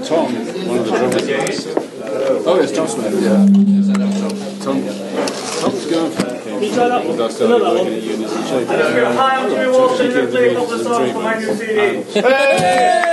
Tom, one of the drummers. Oh, it's Tom Smith, yeah. Tom, Tom's going for? I started working at Hi, I'm Jimmy Walsh. and you're playing all the songs from my new CD.